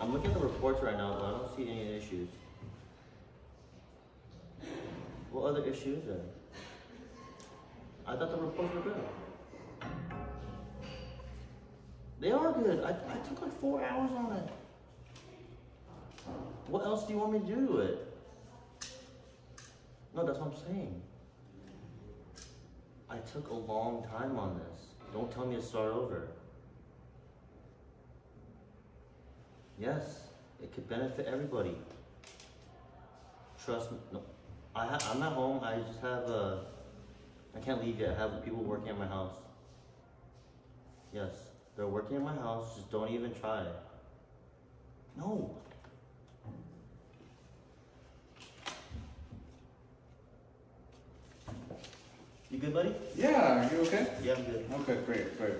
I'm looking at the reports right now, but I don't see any issues. What other issues are there? I thought the reports were good. They are good. I, I took like four hours on it. What else do you want me to do to it? No, that's what I'm saying. I took a long time on this. Don't tell me to start over. Yes, it could benefit everybody. Trust me. No, I ha- I'm at home. I just have uh, I can't leave yet. I have people working at my house. Yes, they're working at my house. Just don't even try. No. You good, buddy? Yeah, are you okay? Yeah, I'm good. Okay, great, great.